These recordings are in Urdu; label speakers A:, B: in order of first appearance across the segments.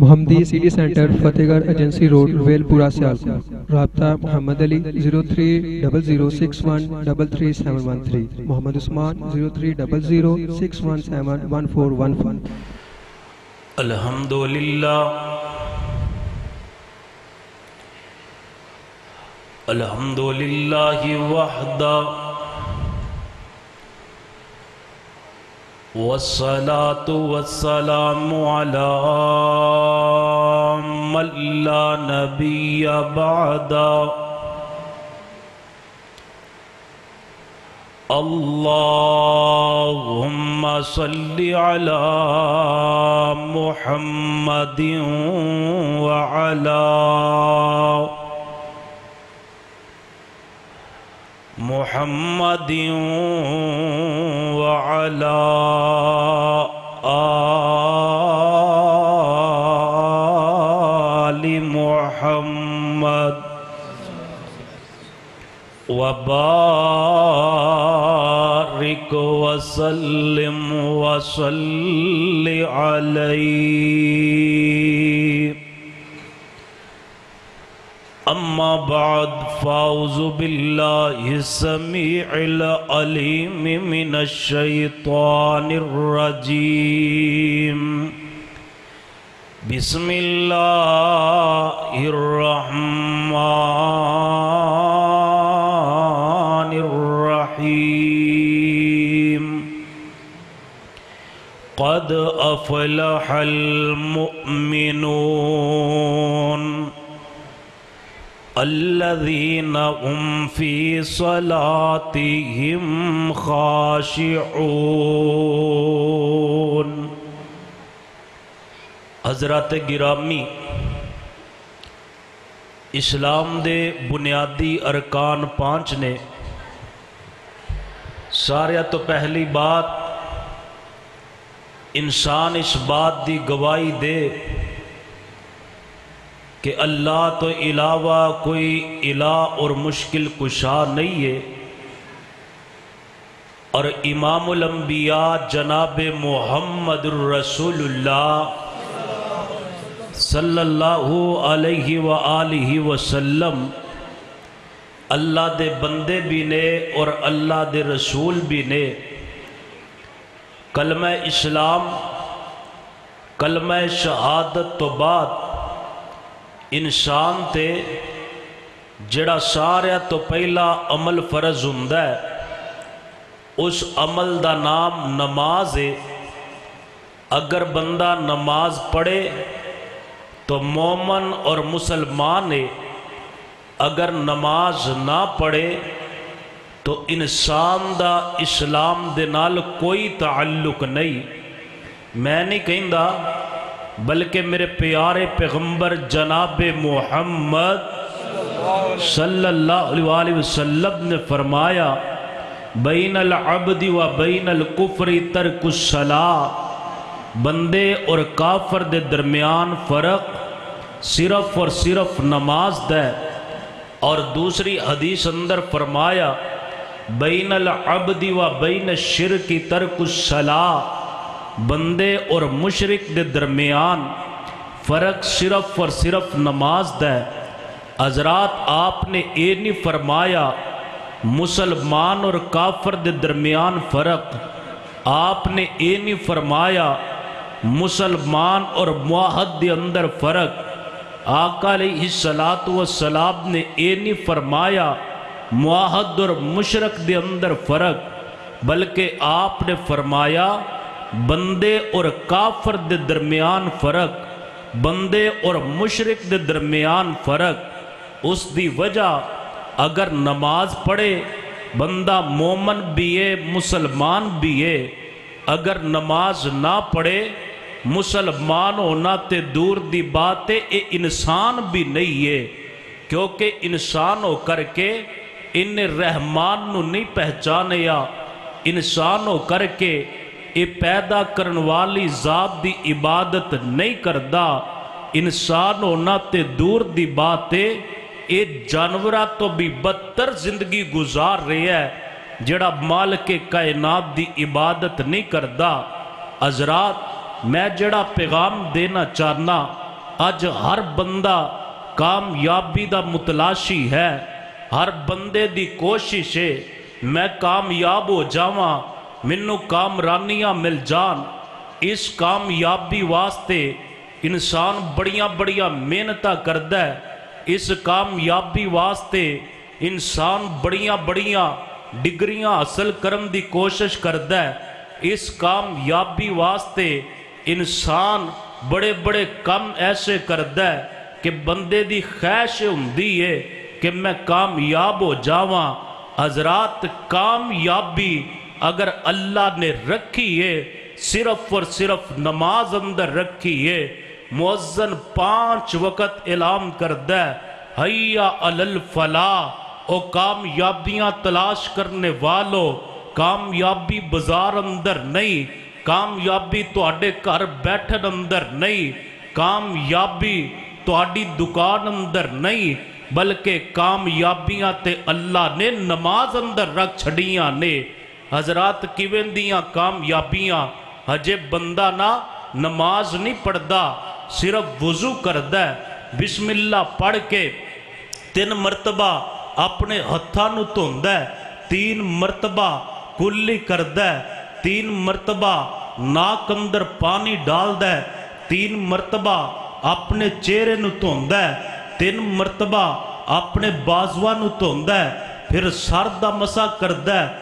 A: محمدی سٹی سینٹر فتح گڑھ ایجنسی روڈ ویل پورا سیال۔ رابطہ Muhammad Ali zero three double zero six one double three seven one three. Muhammad Usman zero three double zero six one seven one four one. One
B: الحمد للہ الحمد للہ وحدہ۔ والصلاة والسلام على من لا نبي بعد اللهم صل على محمد وعلى محمد محمد وعلى آل محمد وبارك وسلم وصل عليه أما بعد فأعوذ بالله السميع العليم من الشيطان الرجيم. بسم الله الرحمن الرحيم. قد أفلح المؤمنون الذين هم في صلاتهم خاشعون۔ حضرات گرامی، اسلام دے بنیادی ارکان پانچ نے سارے تو پہلی بات انسان اس بات دی گواہی دے کہ اللہ تو علاوہ کوئی الہ اور مشکل کشا نہیں ہے۔ اور امام الانبیاء جناب محمد الرسول اللہ صلی اللہ علیہ وآلہ وسلم، اللہ دے بندے بھی نے اور اللہ دے رسول بھی نے۔ کلمہ اسلام، کلمہ شہادت تو بعد انسان تے جڑا سارا تو پہلا عمل فرض ہوں اس عمل دا نام نماز ہے اگر بندہ نماز پڑھے تو مومن اور مسلمان ہے اگر نماز نہ پڑھے تو انسان دا اسلام دے نال کوئی تعلق نہیں میں نہیں کہیں بلکہ میرے پیارے پیغمبر جناب محمد صلی اللہ علیہ وسلم نے فرمایا، بین العبد و بین القفر ترک الصلاة، بندے اور کافر دے درمیان فرق صرف اور صرف نماز دے۔ اور دوسری حدیث اندر فرمایا، بین العبد و بین الشرک ترک الصلاة بندے اور مشرق دے درمیان فرق صرف اور صرف نماز دے حضرات، آپ نے یہ نہیں فرمایا، مسلمان اور کافر دے درمیان فرق۔ آپ نے یہ نہیں فرمایا، مسلمان اور معاہد دے اندر فرق۔ آقا علیہ السلام نے یہ نہیں فرمایا معاہد اور مشرق دے اندر فرق، بلکہ آپ نے فرمایا بندے اور کافر دے درمیان فرق، بندے اور مشرق دے درمیان فرق۔ اس دی وجہ اگر نماز پڑھے، بندہ مومن بھی ہے، مسلمان بھی ہے۔ اگر نماز نہ پڑھے، مسلمان ہونا تے دور دی بات ہے، اے انسان بھی نہیں ہے۔ کیونکہ انسان ہو کر کے ان رحمان نو نہیں پہچانیا۔ انسان ہو کر کے اے پیدا کرن والی ذات دی عبادت نہیں کردا انسان ہونا تے دور دی بات ہے اے جانورہ تو بھی بدتر زندگی گزار رہے ہے جڑا مالک کائنات دی عبادت نہیں کردا حضرات میں جڑا پیغام دینا چاہنا اج ہر بندہ کامیابی دا متلاشی ہے ہر بندے دی کوشش ہے میں کامیاب ہو جاواں ਮੈਨੂੰ ਕਾਮਰਾਨੀਆਂ ਮਿਲ ਜਾਣ ਇਸ ਕਾਮਯਾਬੀ ਵਾਸਤੇ ਇਨਸਾਨ ਬੜੀਆਂ ਬੜੀਆਂ ਮਿਹਨਤਾਂ ਕਰਦਾ ਹੈ ਇਸ ਕਾਮਯਾਬੀ ਵਾਸਤੇ ਇਨਸਾਨ ਬੜੀਆਂ ਬੜੀਆਂ ਡਿਗਰੀਆਂ ਹਾਸਲ ਕਰਨ ਦੀ ਕੋਸ਼ਿਸ਼ ਕਰਦਾ ਹੈ ਇਸ ਕਾਮਯਾਬੀ ਵਾਸਤੇ ਇਨਸਾਨ ਬੜੇ ਬੜੇ ਕੰਮ ਐਸੇ ਕਰਦਾ ਹੈ ਕਿ ਬੰਦੇ ਦੀ ਖੈਸ਼ ਹੁੰਦੀ ਏ ਕਿ ਮੈਂ ਕਾਮਯਾਬ ਹੋ ਜਾਵਾਂ اگر اللہ نے رکھی ہے، صرف اور صرف نماز اندر رکھی ہے موزن پانچ وقت اعلام کر دے حیا الفلا او کامیابیاں تلاش کرنے والو، کامیابی بازار اندر نہیں، کامیابی تواڈے گھر بیٹھن اندر نہیں، کامیابی تواڈی دکان اندر نہیں، بلکہ کامیابیاں تے اللہ نے نماز اندر رکھ چھڑیاں نے۔ حضرات کیون دیاں کامیابیاں؟ ہجے بندہ نہ نماز نہیں پڑھدا صرف وضو کردا ہے۔ بسم اللہ پڑھ کے تین مرتبہ اپنے ہتھاں نو دھوندا ہے۔ تین مرتبہ کلی کردا ہے۔ تین مرتبہ ناک اندر پانی ڈالدا ہے۔ تین مرتبہ اپنے چہرے نو دھوندا ہے۔ تین مرتبہ اپنے بازواں نو دھوندا ہے۔ پھر سر دا مسا کردا ہے۔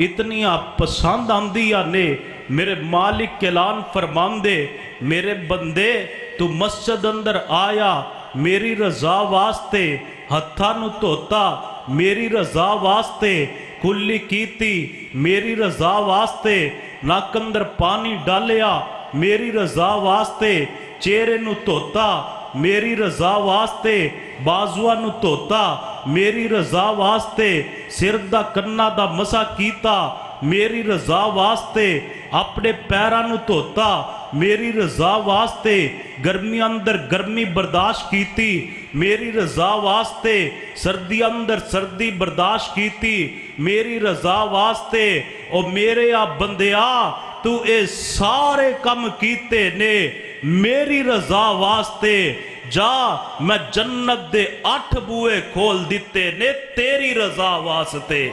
B: ਇਤਨੀਆਂ ਪਸੰਦ ਆਉਂਦੀਆਂ ਨੇ ਮੇਰੇ ਮਾਲਿਕ ਐਲਾਨ ਫਰਮਾਉਂਦੇ ਮੇਰੇ ਬੰਦੇ ਤੂੰ ਮਸਜਿਦ ਅੰਦਰ ਆਇਆ ਮੇਰੀ ਰਜ਼ਾ ਵਾਸਤੇ ਹੱਥਾਂ ਨੂੰ ਧੋਤਾ ਮੇਰੀ ਰਜ਼ਾ ਵਾਸਤੇ ਕੁੱਲੀ ਕੀਤੀ ਮੇਰੀ ਰਜ਼ਾ ਵਾਸਤੇ ਨੱਕ ਅੰਦਰ ਪਾਣੀ ਡਾਲਿਆ ਮੇਰੀ ਰਜ਼ਾ ਵਾਸਤੇ ਚਿਹਰੇ ਨੂੰ ਧੋਤਾ ਮੇਰੀ ਰਜ਼ਾ ਵਾਸਤੇ ਬਾਜ਼ੂਆਂ ਨੂੰ ਧੋਤਾ ਮੇਰੀ ਰਜ਼ਾ ਵਾਸਤੇ ਸਿਰ ਦਾ ਕੰਨਾਂ ਦਾ ਮਸਾ ਕੀਤਾ, ਮੇਰੀ ਰਜ਼ਾ ਵਾਸਤੇ ਆਪਣੇ ਪੈਰਾਂ ਨੂੰ ਧੋਤਾ, ਮੇਰੀ ਰਜ਼ਾ ਵਾਸਤੇ ਗਰਮੀ ਅੰਦਰ ਗਰਮੀ ਬਰਦਾਸ਼ਤ ਕੀਤੀ, ਮੇਰੀ ਰਜ਼ਾ ਵਾਸਤੇ ਸਰਦੀ ਅੰਦਰ ਸਰਦੀ ਬਰਦਾਸ਼ਤ ਕੀਤੀ, ਮੇਰੀ ਰਜ਼ਾ ਵਾਸਤੇ ਉਹ ਮੇਰੇ ਆ ਬੰਦਿਆ, ਤੂੰ ਇਹ ਸਾਰੇ ਕੰਮ ਕੀਤੇ ਨੇ, ਮੇਰੀ ਰਜ਼ਾ ਵਾਸਤੇ جا، میں جنت دے اٹھ بوئے کھول دیتے نے تیری رضا واسطے۔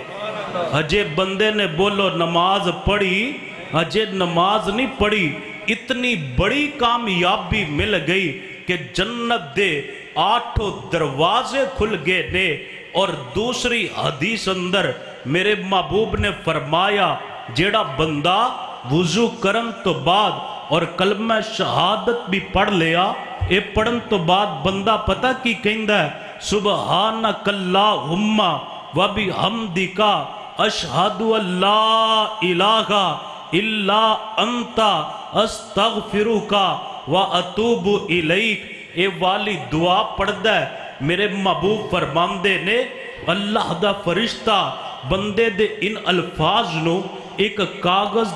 B: حجے بندے نے بولو، نماز پڑھی؟ حجے نماز نہیں پڑھی۔ اتنی بڑی کامیابی مل گئی کہ جنت دے آٹھو دروازے کھل گئے نے۔ اور دوسری حدیث اندر میرے محبوب نے فرمایا، جیڑا بندہ وضو کرن تو بعد اور کلمہ شہادت بھی پڑھ لیا ਇਹ ਪੜਨ ਤੋਂ ਬਾਅਦ ਬੰਦਾ ਪਤਾ ਕੀ ਕਹਿੰਦਾ ਸੁਬਹਾਨਕ ਅੱਲਾਹੁੰਮਾ ਵ ਬਿਹਮਦਿਕਾ ਅਸ਼ਹਦੁ ਅੱਲਾ ਇਲਾਹਾ ਇਲਾ ਅੰਤਾ ਅਸਤਗਫਿਰੁਕਾ ਵ ਅਤੂਬੁ ਇਲੈਕ ਇਹ ਵਾਲੀ ਦੁਆ ਪੜਦਾ ਮੇਰੇ ਮਹਬੂਬ ਫਰਮਾਉਂਦੇ ਨੇ ਅੱਲਾਹ ਦਾ ਫਰਿਸ਼ਤਾ ਬੰਦੇ ਦੇ ਇਨ ਅਲਫਾਜ਼ ਨੂੰ ਇੱਕ ਕਾਗਜ਼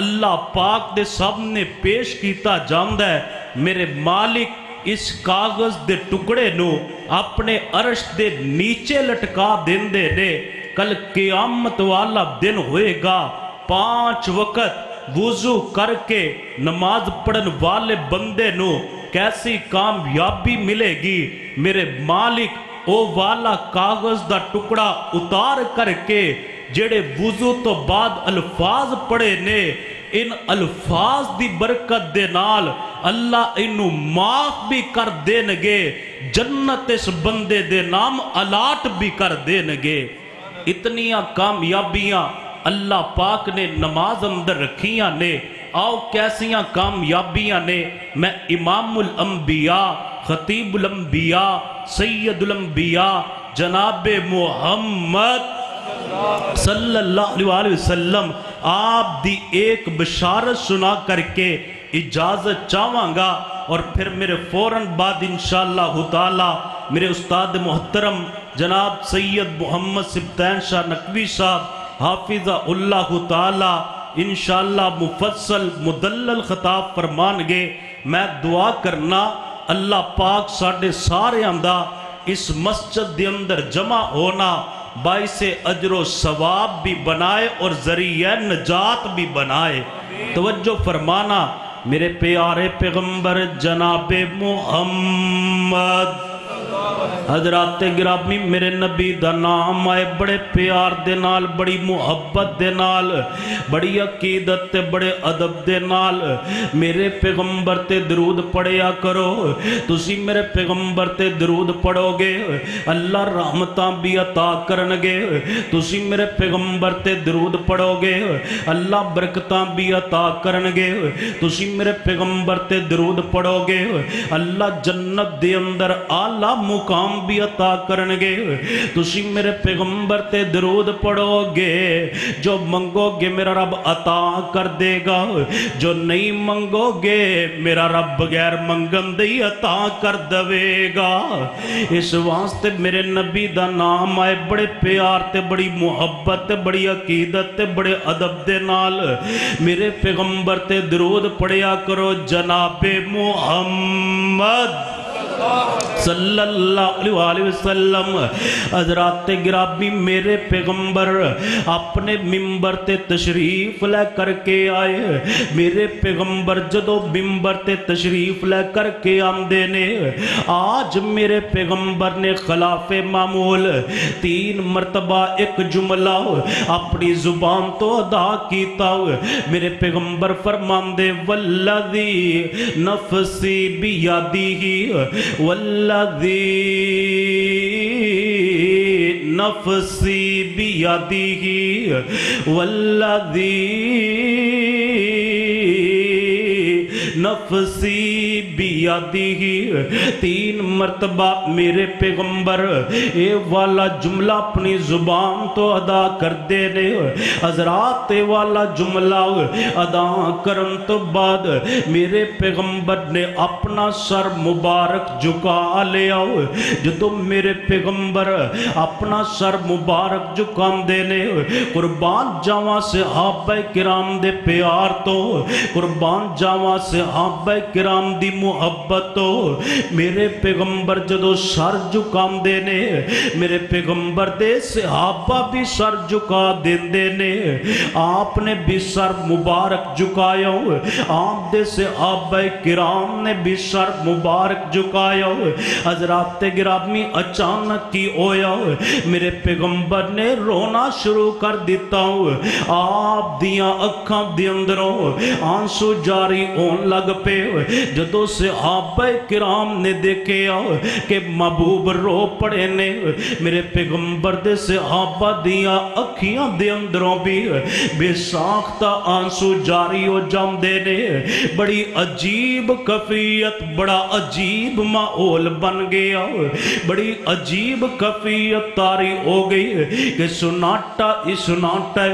B: اللہ پاک دے سب نے پیش کیتا جاند ہے۔ میرے مالک اس کاغذ دے ٹکڑے نو اپنے عرش دے نیچے لٹکا دن دے دے کل قیامت والا دن ہوئے گا۔ پانچ وقت وضو کر کے نماز پڑھن والے بندے نو کیسی کامیابی ملے گی؟ میرے مالک، او والا کاغذ دا ٹکڑا اتار کر کے جیڑے وضو تو بعد الفاظ پڑھے نے، ان الفاظ دی برکت دے نال اللہ انو معاف بھی کر دین گے، جنت اس بندے دے نام الاٹ بھی کر دین گے۔ اتنیا کامیابیاں اللہ پاک نے نماز اندر رکھیاں نے۔ آؤ کیسیاں کامیابیاں نے، میں امام الانبیاء، خطیب الانبیاء، سید الانبیاء، جناب محمد صلی اللہ علیہ وسلم، آپ دی ایک بشارت سنا کر کے اجازت چاہوں گا اور پھر میرے فوراں بعد انشاءاللہ تعالی میرے استاد محترم جناب سید محمد سبتین شاہ نقوی صاحب حافظ اللہ تعالی، انشاءاللہ مفصل مدلل خطاب فرمان گے، میں دعا کرنا اللہ پاک ساڑھے سارے اندہ اس مسجد دے اندر جمع ہونا باعث اجر و ثواب بھی بنائے اور ذریعہ نجات بھی بنائے۔ توجہ فرمانا، میرے پیارے پیغمبر جناب محمد۔ حضرات گرامی، میرے نبی دا نام آئے بڑے پیار دے نال، بڑی محبت دے نال، بڑی عقیدت تے بڑے عدب دے نال۔ میرے پیغمبر تے درود پڑھیا کرو۔ تسی میرے پیغمبر تے درود پڑھو گے اللہ رحمتاں بھی عطا کرنگے۔ تسی میرے پیغمبر تے درود پڑھو گے اللہ برکتاں بھی عطا کرنگے۔ تسی میرے پیغمبر تے درود پڑھو گے اللہ جنت دے اندر آلہ مقام بھی عطا کرنگے۔ تسی میرے پیغمبر تے درود پڑھو گے جو منگو گے میرا رب عطا کر دے گا۔ جو نہیں منگو گے میرا رب بغیر منگن دی عطا کر دوے گا۔ اس واسطے میرے نبی دا نام آئے بڑے پیار تے بڑی محبت تے بڑی عقیدت تے بڑے عدب دے نال۔ میرے پیغمبر تے درود پڑھیا کرو جناب محمد۔ صلی اللہ علیہ وسلم، حضرات گرابی، میرے پیغمبر، اپنے ممبر تے تشریف لے کر کے آئے۔ میرے پیغمبر، جدو ممبر تے تشریف لے کر کے آمدے نے، آج میرے پیغمبر نے خلاف معمول تین مرتبہ ایک جملہ اپنی زبان تو ادا کیتا۔ میرے پیغمبر فرمان دے والذی نفسی بیادی ہی والذی نفسی بیادی والذی نفسی بیادی ہی۔ تین مرتبہ میرے پیغمبر، اے والا جملہ اپنی زبان تو ادا کر دے نے حضرات، اے والا جملہ ادا کرن تو بعد میرے پیغمبر نے اپنا سر مبارک جھکا لیا۔ جدو میرے پیغمبر اپنا سر مبارک جھکام دے نے، قربان جاواں صحابہ کرام دے پیار تو قربان جاواں صحابہ کرام دی محبت تو میرے پیغمبر جدو سر جھکام دے نے، میرے پیغمبر دے صحابہ بھی سر جھکا دین دے نے۔ آپ نے بھی سر مبارک جھکایا آپ دے صحابہ کرام نے بھی سر مبارک جھکایا حضرات گرامی اچانک کی ہویا میرے پیغمبر نے رونا شروع کر دیتا ہوں آپ دیاں اکھاں دی اندروں آنسو جاری ہون لگ پہ جدو صحابہ کرام نے دیکھے کہ محبوب رو پڑے نے میرے پیغمبر دے صحابہ دیاں اکھیاں دے اندروں بھی بے ساختہ آنسو جاری ہو جام دے نے بڑی عجیب کفیت بڑا عجیب معول بن گیا بڑی عجیب کفیت تاری ہو گئی کہ سناٹا اس سناٹا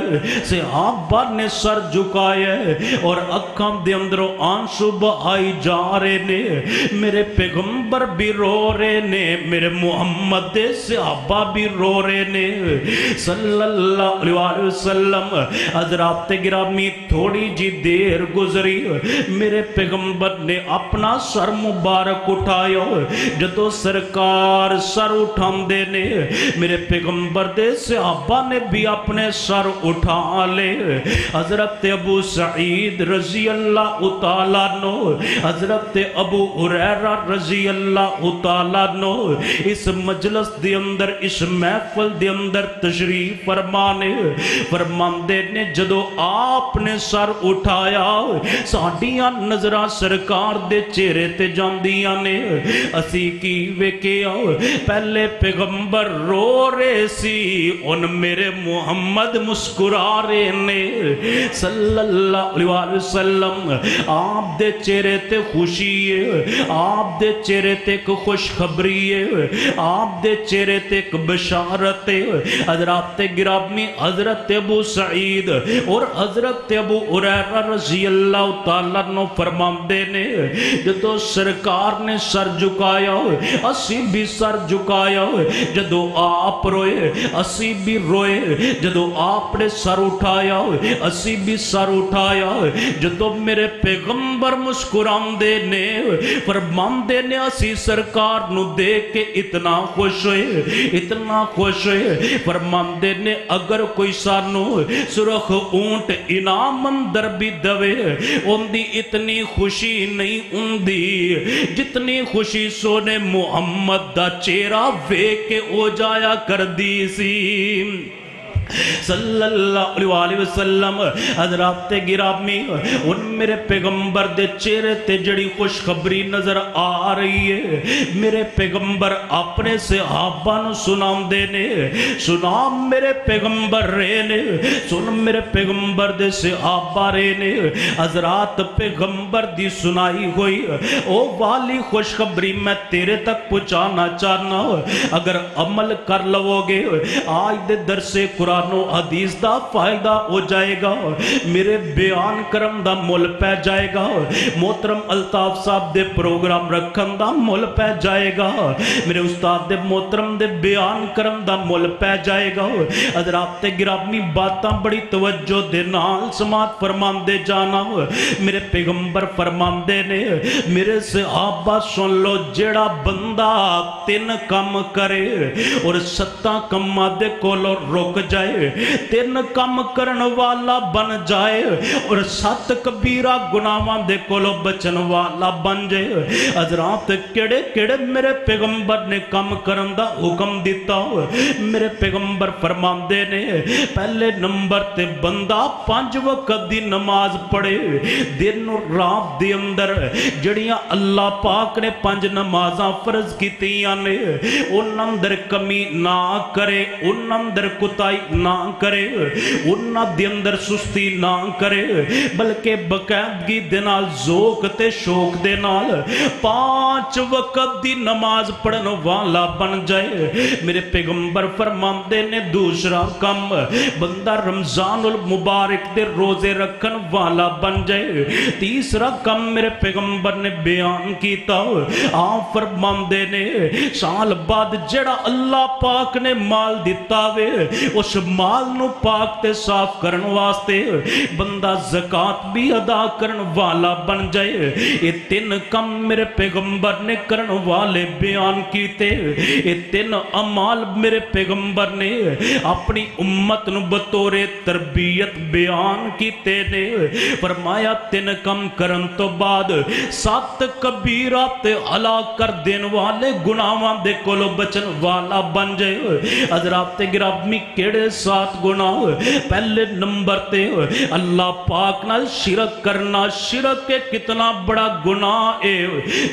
B: صحابہ نے سر جھکایا اور اکھاں دے اندروں آنسو بہائی جا رہے نے، میرے پیغمبر بھی رو رہے نے، میرے محمد صحابہ بھی رو رہے نے۔ صلی اللہ علیہ وسلم، حضرات گرامی تھوڑی جی دیر گزری۔ میرے پیغمبر نے اپنا سر مبارک اٹھایا۔ جدو سرکار سر اٹھام دے نے، میرے پیغمبر دے صحابہ نے بھی اپنے سر اٹھا لے۔ حضرت ابو سعید رضی اللہ تعالیٰ نو حضرت ابو حریرہ رضی اللہ تعالیٰ نو، اس مجلس دی اندر، اس محفل دی اندر تشریف فرمانے، فرماندے نے، جدو آپ نے سر اٹھایا ساڑیاں نظرہ سرکار دے چہرے تے جاندیاں نے، اسی کی ویکیا پہلے پیغمبر رو رہے سی، ان میرے محمد مسکرا رہے نے، صلی اللہ علیہ وسلم، آپ دے چہرے تے خوشی ہے۔ آپ دے چہرے تے ایک خوشخبری ہے۔ آپ دے چہرے تے ایک بشارت ہے۔ حضرات گرامی حضرت ابو سعید اور حضرت ابو عریرہ رضی اللہ تعالیٰ نو فرمان دینے جدو سرکار نے سر جھکایا ہوئے اسی بھی سر جھکایا ہوئے جدو آپ روئے، اسی بھی روئے، جدو آپ نے سر اٹھایا ہوئے اسی بھی سر اٹھایا ہوئے جدو میرے پیغمبر مسکران دینے فرمان دینے اسی سرکار نو دیکھ کے اتنا خوش ہوئے، اتنا خوش ہوئے۔ فرمان دینے اگر کوئی سانو سرخ اونٹ انام اندر بھی دوے ان دی اتنی خوشی نہیں ان دی۔ جتنی خوشی سونے محمد دا چہرہ وے کے او جایا کر دی سی۔ صلی اللہ علیہ وسلم حضرات گرامی ان میرے پیغمبر دے چہرے تے جڑی خوشخبری نظر آ رہی ہے میرے پیغمبر اپنے صحابہ نو سنام دینے سنام میرے پیغمبر رہنے سن میرے پیغمبر دے صحابہ رہنے حضرات پیغمبر دی سنائی ہوئی او والی خوشخبری میں تیرے تک پہنچانا چاہنا اگر عمل کر لو گے آج دے درس قرآن و حدیث دا فائدہ ہو جائے گا۔ میرے بیان کرم دا مل پہ جائے گا۔ محترم الطاف صاحب دے پروگرام رکھن دا مل پہ جائے گا۔ میرے استاد دے محترم دے بیان کرم دا مل پہ جائے گا۔ حضرات تے گرامی باتاں بڑی توجہ دے نال سماعت فرمان دے جانا۔ میرے پیغمبر فرمان دے نے، میرے صحابہ سن لو، جیڑا بندہ تین کم کرے اور ستاں کمہ دے کولو رک جائے جائے تین کم کرن والا بن جائے اور سات کبیرہ گناہاں دے کولو بچن والا بن جائے حضرات کیڑے کیڑے میرے پیغمبر نے کم کرن دا حکم دیتا ہو میرے پیغمبر فرمان دے نے پہلے نمبر تے بندہ پانچ وقت دی نماز پڑھے دن اور رات دی اندر جڑیاں اللہ پاک نے پانچ نمازاں فرض کیتیاں نے ان اندر کمی نہ کرے ان اندر کتائی نہ کرے ان دی اندر سستی نہ کرے بلکہ بقیدگی دے نال ذوق تے شوق دے نال پانچ وقت دی نماز پڑھن والا بن جائے میرے پیغمبر فرمان دے نے دوسرا کم بندہ رمضان المبارک دے روزے رکھن والا بن جائے تیسرا کم میرے پیغمبر نے بیان کیتا آپ فرمان دے نے سال بعد جڑا اللہ پاک نے مال دیتا وے اس مال نو پاک تے صاف کرن واسطے بندہ زکاة بھی ادا کرن والا بن جائے یہ تین کم میرے پیغمبر نے کرن والے بیان کیتے یہ تین امال میرے پیغمبر نے اپنی امت نو بطور تربیت بیان کیتے نے۔ فرمایا، تین کم کرن تو بعد سات کبیرہ تے علا کر دین والے گناہاں دے کولو بچن والا بن جائے۔ حضرات گرامی کیڑے سات گناہ پہلے نمبر تے اللہ پاک نال شرک کرنا، شرک کے کتنا بڑا گناہ ہے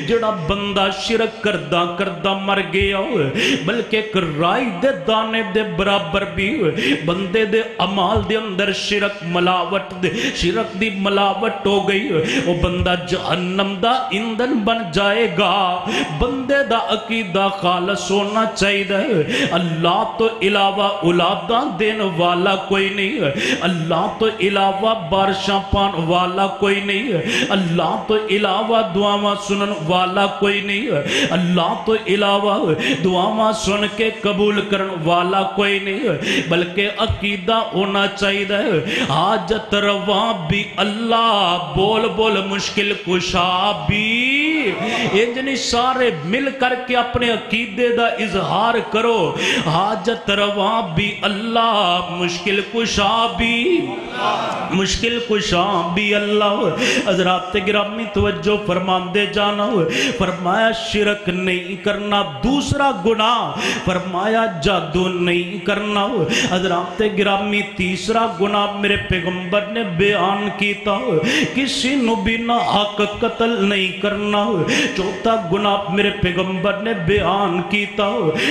B: جڑا بندہ شرک کردہ کردہ مر گیا بلکہ ایک رائی دے دانے دے برابر بھی بندے دے عمال دے اندر شرک ملاوٹ دے، شرک دی ملاوٹ ہو گئی وہ بندہ جہنم دا اندن بن جائے گا۔ بندے دا عقیدہ خالص ہونا چاہیے اللہ تو علاوہ اولاداں دین والا کوئی نہیں ہے۔ اللہ تو علاوہ بارشاں پان والا کوئی نہیں ہے۔ اللہ تو علاوہ دعاواں سنن والا کوئی نہیں ہے۔ اللہ تو علاوہ دعاواں سن کے قبول کرن والا کوئی نہیں ہے۔ بلکہ عقیدہ ہونا چاہیے حاجت رواں بھی اللہ، بول بول مشکل کشا بھی انجنی سارے مل کر کے اپنے عقیدے دا اظہار کرو۔ حاجت رواں بھی اللہ، مشکل کشا بھی۔ مشکل کشا بھی اللہ۔ حضرات گرامی توجہ فرمان دے جانا۔ فرمایا شرک نہیں کرنا دوسرا گناہ۔ فرمایا جادو نہیں کرنا۔ حضرات گرامی تیسرا گناہ میرے پیغمبر نے بیان کیتا۔ کسی نو بھی نہ حق قتل نہیں کرنا۔ چوتھا گناہ میرے پیغمبر نے بیان کیتا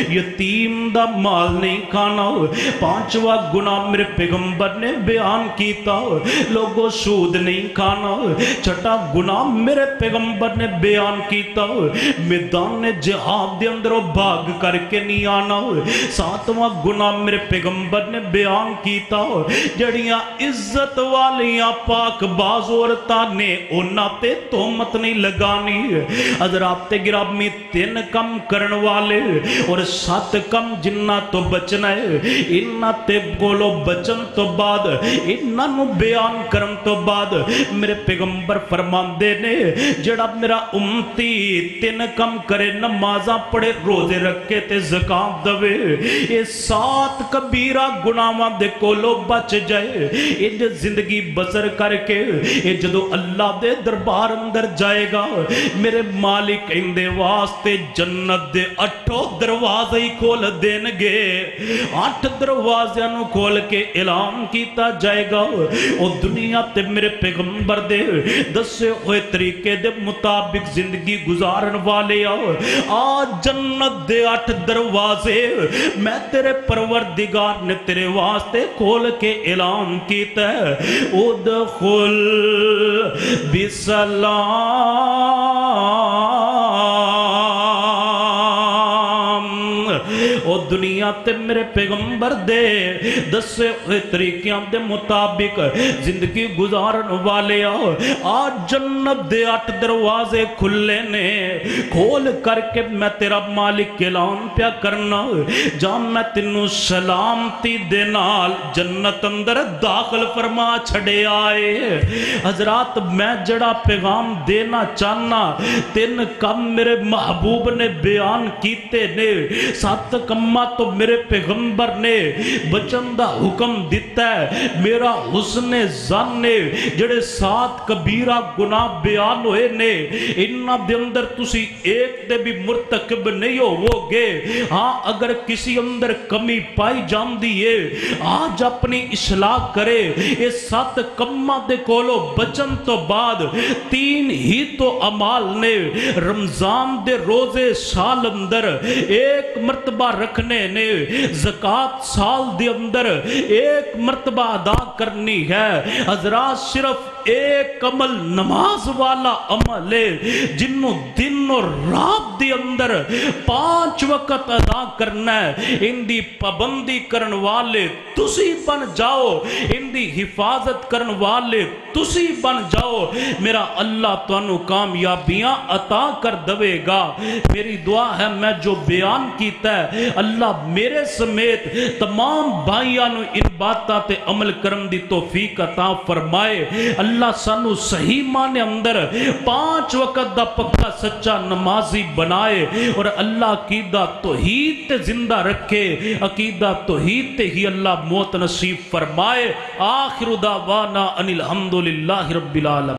B: یتیم دا مال نہیں کھانا پانچواں گناہ میرے پیغمبر نے بیان کیتا لوگو سود نہیں کھانا چھٹا گناہ میرے پیغمبر نے بیان کیتا میدان جہاد دے اندر بھاگ کر کے نہیں آنا ساتواں گناہ میرے پیغمبر نے بیان کیتا جڑیاں عزت والیاں پاک باز عورتاں نے انہاں تے تومت نہیں لگانی۔ ہے حضرات گرام میں تین کم کرن والے اور سات کم جنہ تو بچنا ہے انہ تے گولو بچن تو بعد انہ نو بیان کرن تو بعد میرے پیغمبر فرمان دے نے، جڑا میرا امتی تین کم کرے نمازہ پڑے روزے رکھے تے زکاة دوے اے سات کبیرہ گناہ دے کولو بچ جائے۔ انج زندگی بزر کر کے، اے جدو اللہ دے دربار اندر جائے گا، میرے تیرے مالک اندے واسطے جنت دے اٹھو دروازہ ہی کھول دین گے اٹھ دروازے نو کھول کے اعلان کیتا جائے گا او دنیا تے میرے پیغمبر دے دسے ہوئے طریقے دے مطابق زندگی گزارن والے آؤ آ جنت دے اٹھ دروازے میں تیرے پروردگار نے تیرے واسطے کھول کے اعلان کیتا ہے ادخل بسلام Oh. تے میرے پیغمبر دے دس طریقیاں دے مطابق زندگی گزارن والے آؤ آج جنب دے اٹھ دروازے کھلے نے، کھول کر کے میں تیرا مالک اعلان پیا کرنا جا میں تینوں سلامتی دے نال جنت اندر داخل فرما چھڑے آئے۔ حضرات، میں جڑا پیغام دینا چاننا تین کم میرے محبوب نے بیان کیتے نے، سات کمہ تو میرے میرے پیغمبر نے بچن دا حکم دیتا ہے، میرا حسن زن نے، جڑے سات کبیرہ گناہ بیان ہوئے نے، انہاں دے اندر تسی ایک دے بھی مرتقب نہیں ہو وہ گے ہاں اگر کسی اندر کمی پائی جان دیئے آج اپنی اصلاح کرے۔ اے سات کمہ دے کولو بچن تو بعد تین ہی تو عمال نے، رمضان دے روزے سال اندر ایک مرتبہ رکھنے نے نے زکاة سال دے اندر ایک مرتبہ ادا کرنی ہے۔ حضرات صرف ایک عمل نماز والا عمل ہے جنہوں دن اور رات دی اندر پانچ وقت ادا کرنا ہے۔ ان دی پابندی کرن والے تسی بن جاؤ، ان دی حفاظت کرن والے تسی بن جاؤ۔ میرا اللہ تو تانوں کامیابیاں عطا کر دوے گا۔ میری دعا ہے، میں جو بیان کیتا ہے، اللہ میرے سمیت تمام بھائیانو ان باتاتے عمل کرن دی توفیق عطا فرمائے۔ اللہ اللہ سانو صحیح مانے اندر پانچ وقت دا پکا سچا نمازی بنائے اور اللہ عقیدہ توحید تے زندہ رکھے، عقیدہ توحید تے ہی اللہ موت نصیب فرمائے۔ آخر دعوانا ان الحمدللہ رب العالمین۔